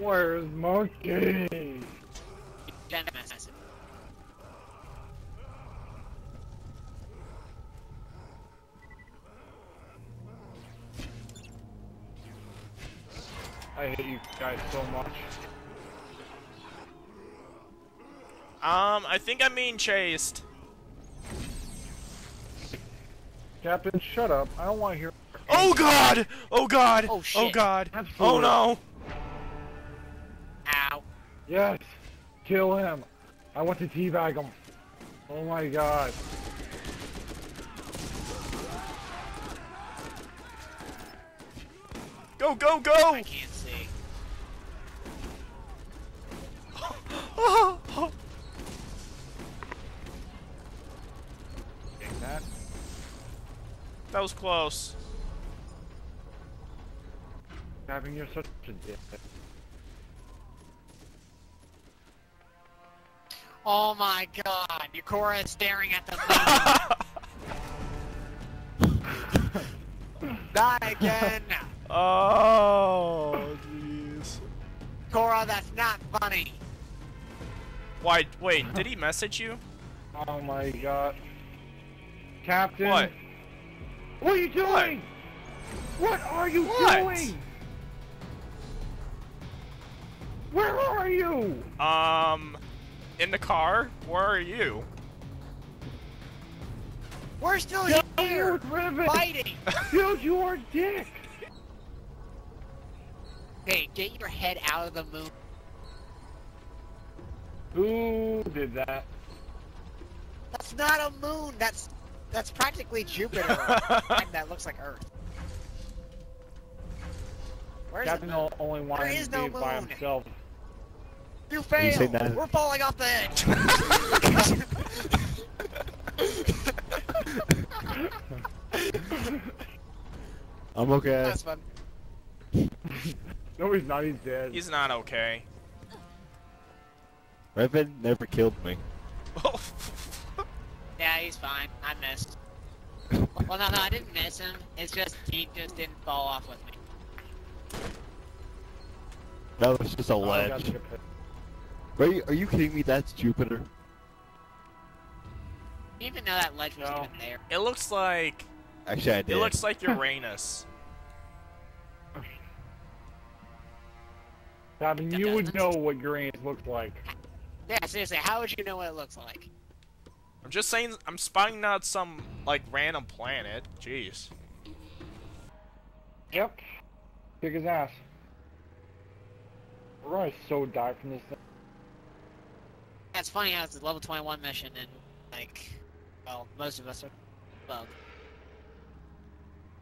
Where's Monkey? I hate you guys so much. Um, I think I'm being chased. Captain, shut up. I don't want to hear. Oh god! Oh god! Oh, Oh shit. god! Oh no! Ow. Yes! Kill him! I want to teabag him. Oh my god. Go, go, go! I can't see. Take that. that was close. Captain, you're such a dick. Oh my god, Yukora is staring at the moon. Not again! oh, jeez. Cora, that's not funny. Why? Wait, did he message you? Oh my god. Captain! What? What are you doing? What, are you What? doing? Where are you? Um, in the car? Where are you? We're still Dude, here! Ribbon! Fighting! Dude, you are dick! Hey, get your head out of the moon. Who did that? That's not a moon, that's that's practically Jupiter. and that looks like Earth. Where's Captain the moon? o- only wanted There is to no be by himself. You you failed! say We're falling off the edge! I'm okay. That's fun. No, he's not. He's dead. He's not okay. Revan never killed me. Yeah, he's fine. I missed. Well, no, no, I didn't miss him. It's just he just didn't fall off with me. That was just a Oh, ledge. Take. Are you, are you kidding me? That's Jupiter. You didn't even know that ledge was No. even there. It looks like Actually, I did. it looks like Uranus. Captain, you would know what Uranus looks like. Yeah, seriously, how would you know what it looks like? I'm just saying, I'm spying out some like random planet. Jeez. Yep. Kick his ass. We're gonna so die from this thing. Yeah, it's funny how it's a level 21 mission and, like, well, most of us are above.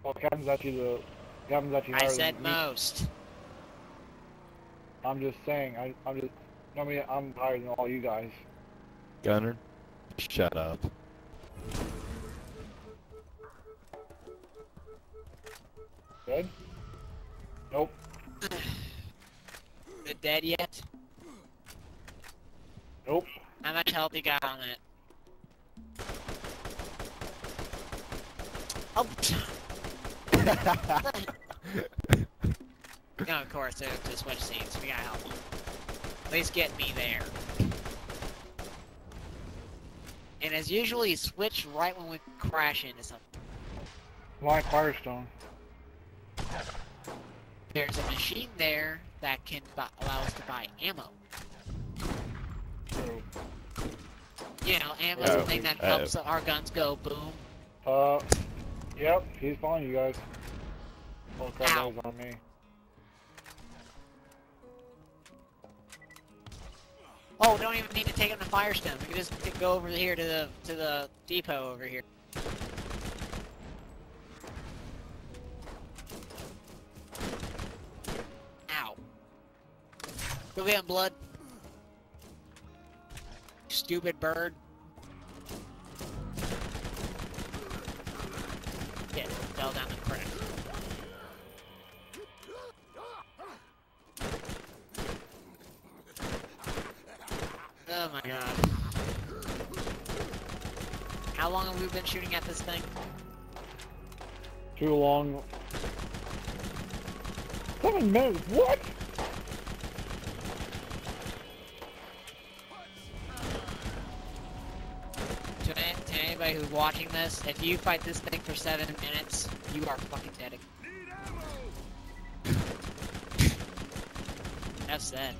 Well, Captain's actually the. Captain's actually I said than me. most. I'm just saying. I, I'm just. I mean, I'm higher than all you guys. Gunner, shut up. Dead? Nope. Is it dead yet? Nope. How much health you got on it? Oh, no, of course, to, to switch scenes, we gotta help him. At least get me there. And as usual, you switch right when we crash into something. Why Firestone? There's a machine there that can allow us to buy ammo. True. You know, ammo's Oh, the thing that uh, helps our guns go boom. Uh. Yep. He's following you guys. Oh crap! That was on me. Oh, don't even need to take him to Firestone. We can just go over here to the to the depot over here. Ow. Go get him, blood. Stupid bird. Yeah, fell down the crack. Oh my god. How long have we been shooting at this thing? Too long. Seven minutes. What? Anybody who's watching this, if you fight this thing for seven minutes, you are fucking dead. That's said.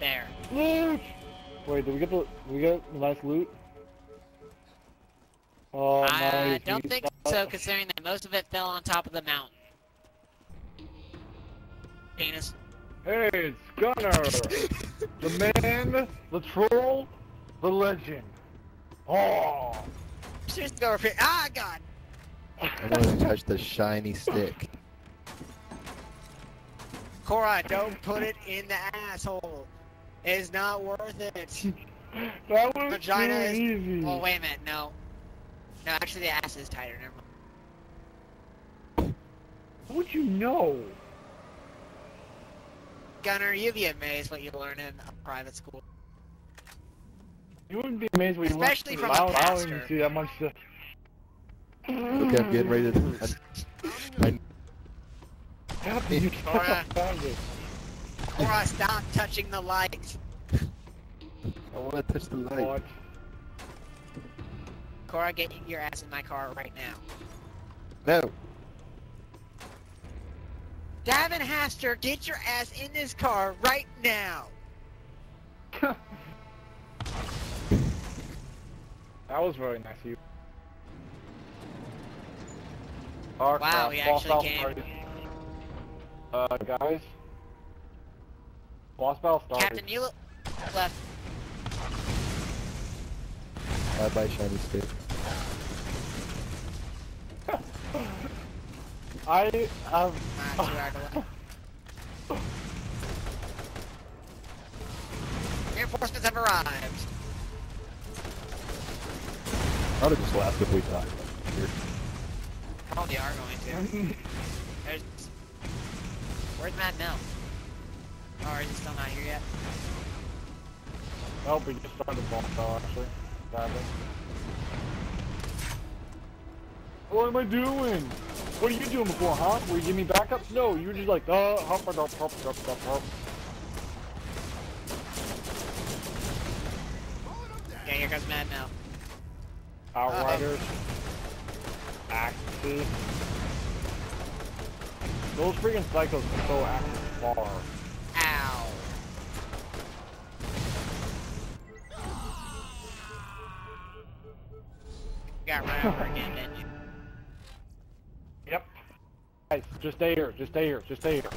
There. Loot! Wait, did we get the we get the nice loot? Oh, I don't think got- so, considering that most of it fell on top of the mountain. Penis. Hey, it's Gunner! the man, the troll, the legend. Oh! Just go over here. Ah, God! I want to touch the shiny stick. Cora, don't put it in the asshole. It's not worth it. That was Vagina too is- easy. Oh, wait a minute, no. No, actually the ass is tighter, never mind. How would you know? Gunner, you'd be amazed what you learn in a private school. You wouldn't be amazed what you learned Especially from a I don't- I don't pastor. see that much stuff. Look, I'm getting ready to. I, I, How did you Alright. find it? Cora, stop touching the light. I want to touch the light. What? Cora, get your ass in my car right now. No. Davin Haster, get your ass in this car right now. That was very nice of you. Our Wow, class, we boss actually came. started. Uh, guys. Boss battle started. Captain, you left. Bye bye, shiny stick. I have. Ah, two hours left. Reinforcements have arrived. I would have just laughed if we died. Here. Probably are going to. There's... Where's Mad Mel? Oh, is he still not here yet? Nope, we just started boss battle actually. Sadly. What am I doing? What are you doing before, huh? Will you give me backup? No, you were just like, uh, hop, hop, hop, hop, hop, hop, Outriders. Axis. Those freaking psychos are so active far. Ow. Got run over again, didn't you? Yep. Guys, just stay here, just stay here, just stay here.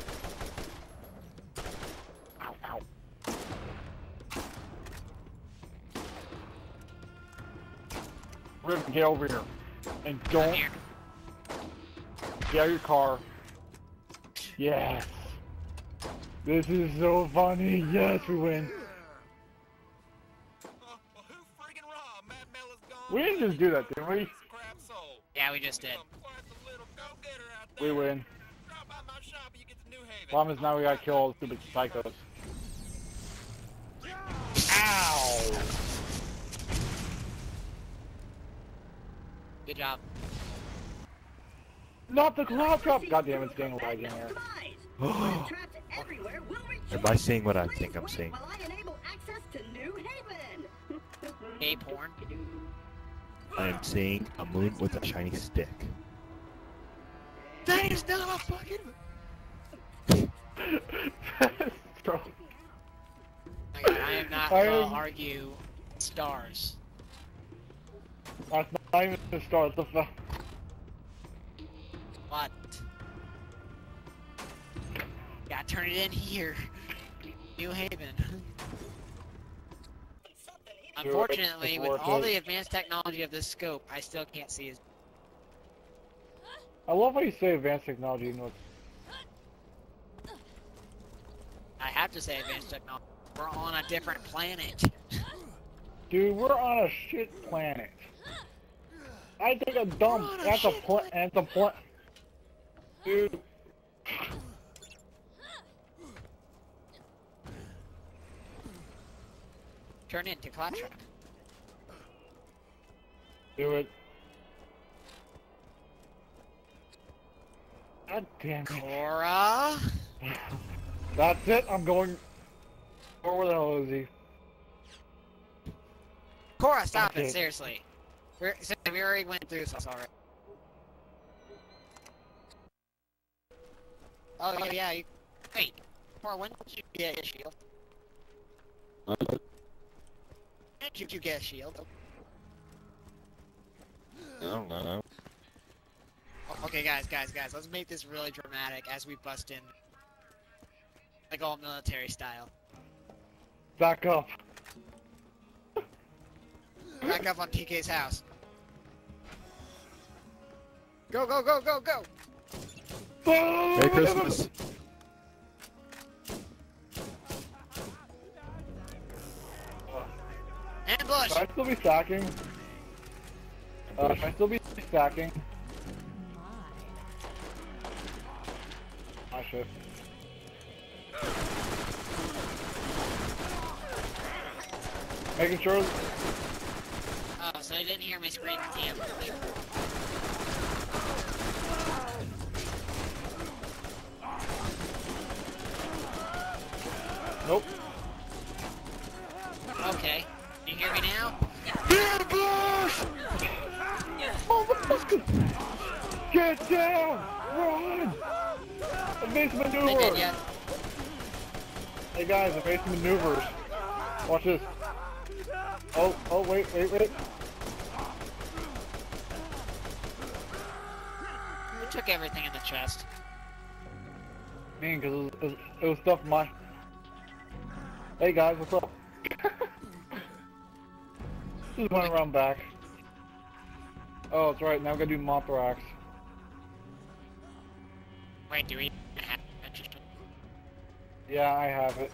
Riven, get over here. And don't here. get out of your car. Yes. This is so funny. Yes, we win. Well, who friggin' robbed? Mad Mel is gone. We didn't just do that, did we? Yeah, we just did. I'm quite the little go-getter out We win. Drop by my shop and you get to New Haven. Problem is now we gotta kill all the stupid psychos. Ow! Good job. Not the cloud drop! God damn it, it's getting lag in here. Am I seeing what I think I'm seeing? While I enable access to New Haven. Gay porn. I am seeing a moon with a shiny stick. That is not a fucking. Bro, I am not gonna am- argue stars. That's not even the start. The fa- What? Gotta turn it in here. New Haven. Unfortunately, with all the advanced technology of this scope, I still can't see his. I love how you say advanced technology. You know, I have to say advanced technology. We're on a different planet. Dude, we're on a shit planet. I take a dump We're a at the shit pla- at the pla- Dude, Turn into Claptrap. do it. God damn it. Cora. That's it. I'm going. Where the hell is he? Cora, stop Okay. it, seriously. We're, so we already went through this already. Oh yeah, yeah. You, wait, Paul, when did you get a shield? When did you get a shield? I don't know. Oh, Okay, guys, guys, guys. Let's make this really dramatic as we bust in, like all military style. Back up. Back up on TK's house. Go, go, go, go, go! Merry Christmas. Ambush! Should I still be stacking? Uh, should I still be stacking? I should. Making sure. So I didn't hear me scream ambush. Nope. Okay. You hear me now? Ambush! Motherfucker! Get down! Run! Evasive I maneuver! did yet. Hey guys, evasive maneuvers. Watch this. Oh, oh, wait, wait, wait. We took everything in the chest. mean, because it was, it, was, it was stuff my... Hey guys, what's up? Just went around back. Oh, that's right, now we gotta do Mothrax. Wait, do we have. Yeah, I have it.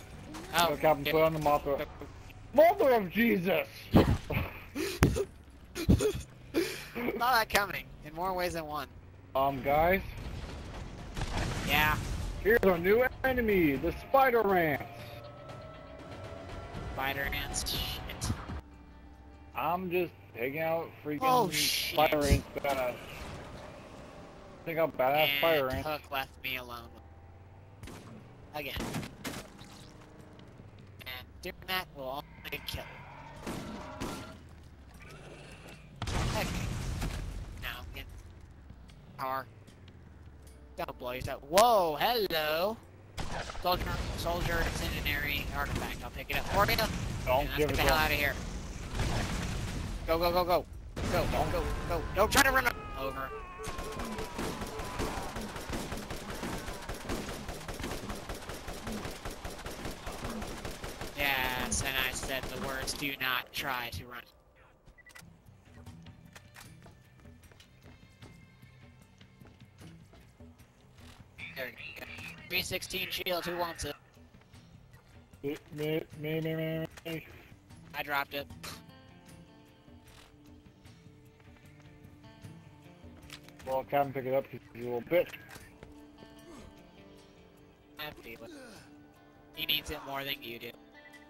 Oh, so Captain, put on the Mothrax. Mother of Jesus! Saw that coming, in more ways than one. Um, guys, Yeah. here's our new enemy, the Spider ants. Spider ants. Shit. I'm just taking out freaking Oh. Spider Ants badass. Think how badass Spider and Ants. Hook left me alone. Again. And doing that will only kill. Okay. Now, get power. Don't blow yourself. Whoa, hello! Soldier, soldier, incendiary artifact. I'll pick it up for you. Don't let's give get the hell out of here. Go, go, go, go. Go, go, go, go. Don't try to run over. Yes, and I said the words, do not try to run. 316 shield, who wants it? Me, me, me, me, me. I dropped it. Well, Captain, pick it up because he's a little bitch. I feel it. He needs it more than you do.